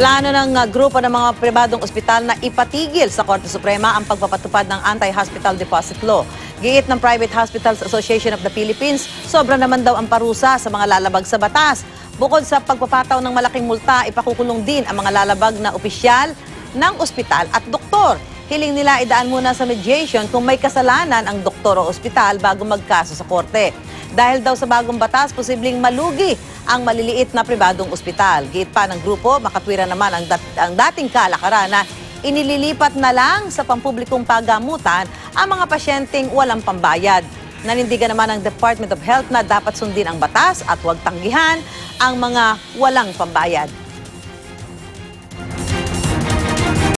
Plano ng uh, grupo ng mga pribadong ospital na ipatigil sa Korte Suprema ang pagpapatupad ng Anti-Hospital Deposit Law. Giit ng Private Hospitals Association of the Philippines, sobra naman daw ang parusa sa mga lalabag sa batas. Bukod sa pagpapataw ng malaking multa, ipakukulong din ang mga lalabag na opisyal ng ospital at doktor. Hiling nila idaan muna sa mediation kung may kasalanan ang doktor o ospital bago magkaso sa korte. Dahil daw sa bagong batas, posibleng malugi ang maliliit na pribadong ospital. Giit pa ng grupo, makatwira naman ang, dat- ang dating kalakaran na inililipat na lang sa pampublikong pagamutan ang mga pasyenteng walang pambayad. Nanindigan naman ng Department of Health na dapat sundin ang batas at huwag tanggihan ang mga walang pambayad.